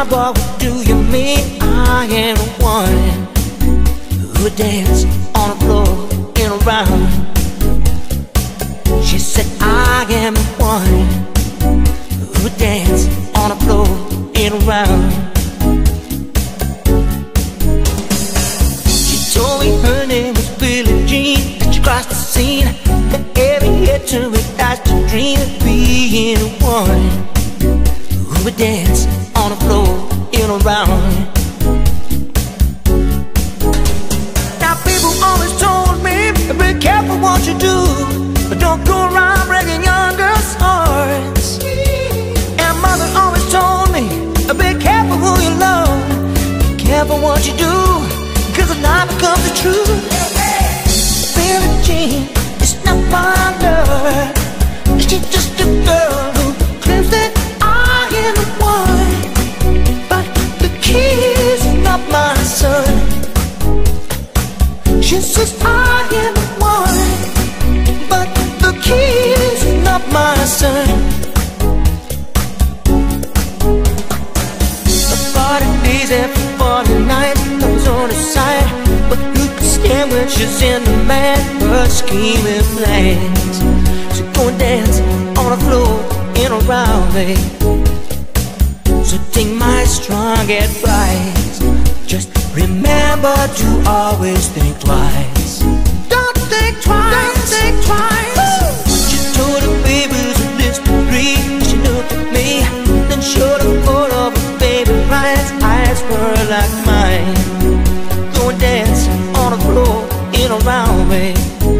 My boy, what do you mean? I am the one who danced on the floor in a round. She said, I am the one who danced on the floor in a round. She told me her name was Billie Jean, that she crossed the scene. That every year turned with eyes to dream of being the one who would dance on the floor in a round. what you do, but don't go around breaking young girls' hearts. And mother always told me, be careful who you love, be careful what you do, cause the lie becomes the truth. Billie Jean can stand when she's in the man? But scheming plans. So go and dance on the floor in a way. So take my strong advice. Just remember to always think twice. Don't think twice. Don't think twice. Woo! She told her babies of this degree She looked at me Then showed a photo of her baby rights Eyes were like mine in